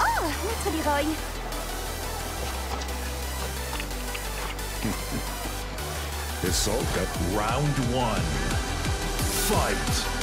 Oh, maître Leroy. Hisoka. Round one. Fight.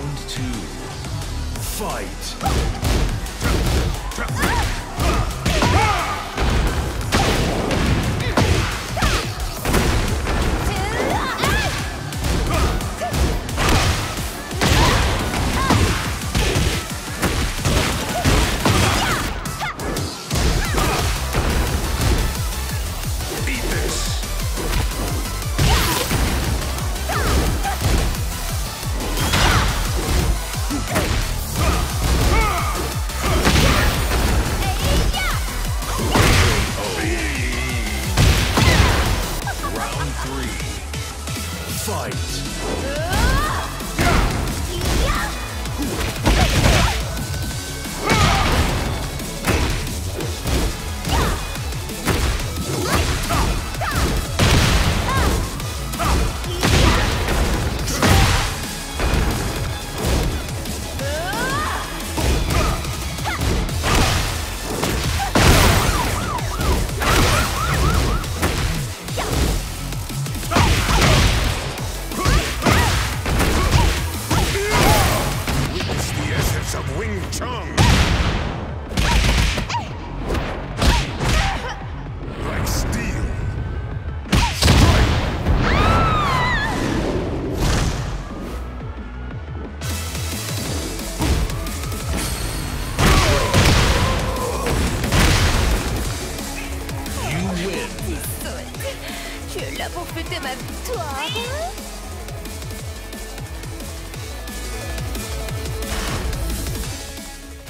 Round two. Fight. Fight. Wing Chun. Like steel. You win. Tu es là pour fêter ma victoire.